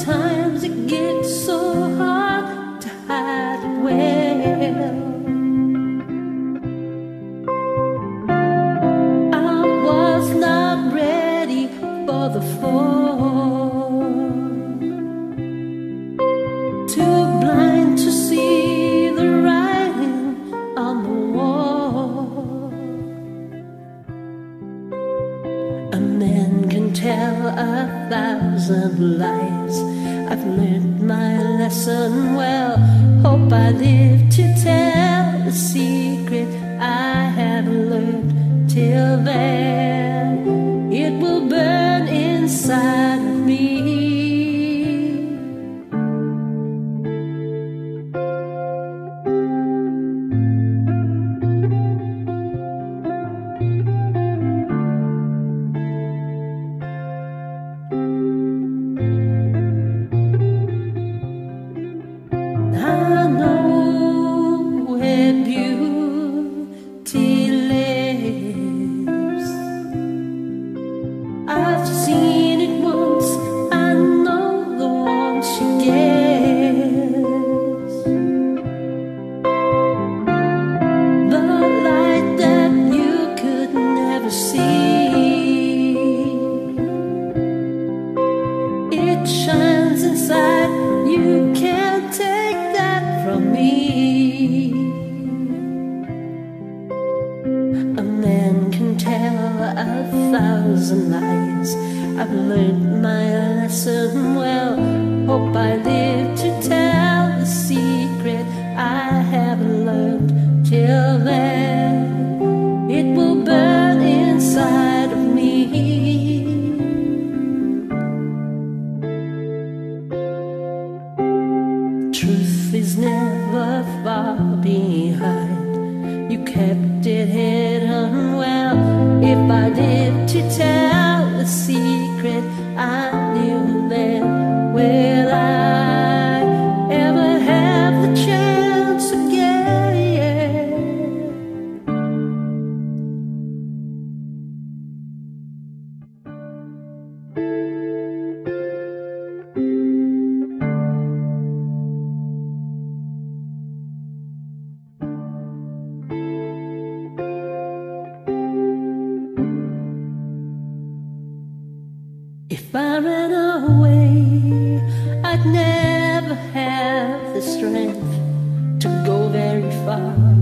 Sometimes it gets so hard to hide where. Tell a thousand lies. I've learned my lesson well. Hope I live to tell the secret I have learned. Till then, it will burn inside of me. A man can tell a thousand lies. I've learned my lesson well. Hope I live to tell the secret I have learned. Till then, it will burn inside of me. Truth is never far behind. You kept it hidden well. If I live to tell the secret I If I ran away, I'd never have the strength to go very far.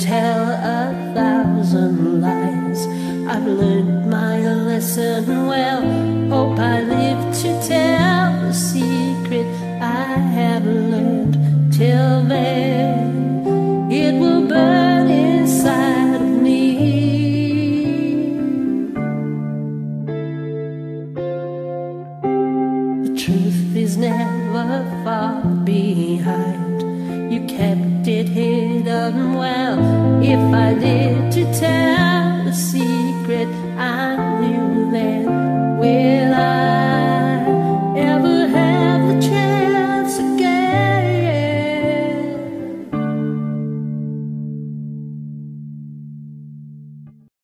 Tell a thousand lies. I've learned my lesson well. Hope I live to tell the secret I have learned. Till then, it will burn inside of me. The truth is never far behind. You kept did hidden unwell. If I did to tell the secret I knew then, will I?